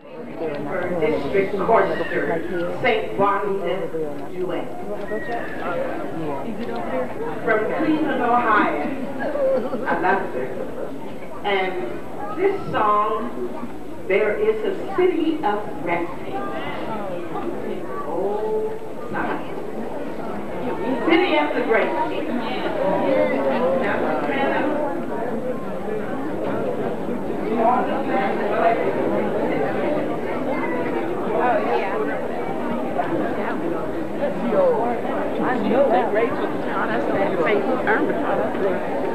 District Chorister, St. Juanita Duet. From Cleveland, Ohio. I love her. And this song, There is a City of Refuge. Oh, sorry. City of the Great. raised with the product that faith the product.